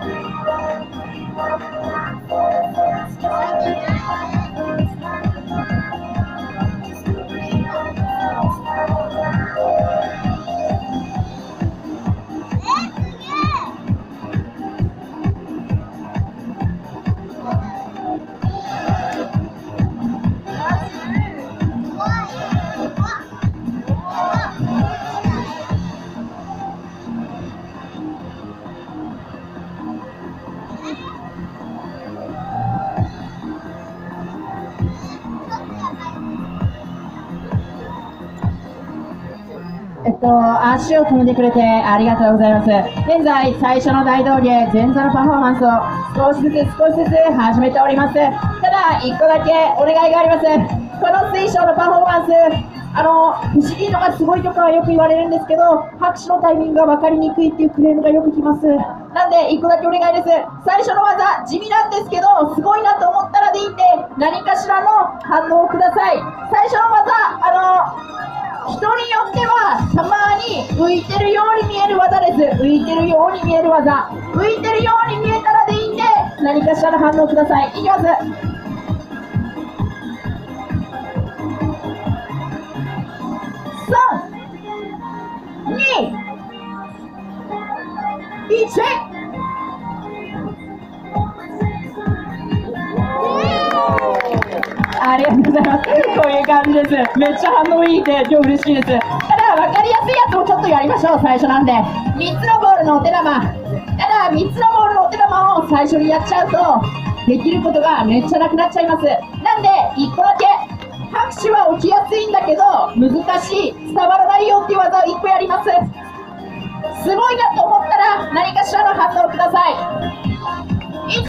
Thank. えっと、足を止めてくれてありがとうございます。現在、最初の大道芸、前座のパフォーマンスを少しずつ少しずつ始めております。ただ、一個だけお願いがあります。この水晶のパフォーマンス、あの、不思議とかすごいとかよく言われるんですけど、拍手のタイミングが分かりにくいっていうクレームがよく来ます。なんで、一個だけお願いです。最初の技、地味なんですけど、すごいなと思ったらでいいん、何かしらの反応をください。最初の技、あの、人によってはたまに浮いてるように見える技です。浮いてるように見える技。浮いてるように見えたらでいいんで何かしらの反応ください。いきます。三二一ありがとうございます。こういう感じです。めっちゃ反応いいんで、超嬉しいです。ただ、分かりやすいやつをちょっとやりましょう、最初なんで。3つのボールのお手玉。ただ、3つのボールのお手玉を最初にやっちゃうと、できることがめっちゃなくなっちゃいます。なんで、1個だけ。拍手は起きやすいんだけど、難しい、伝わらないよっていう技を1個やります。すごいなと思ったら、何かしらの反応ください。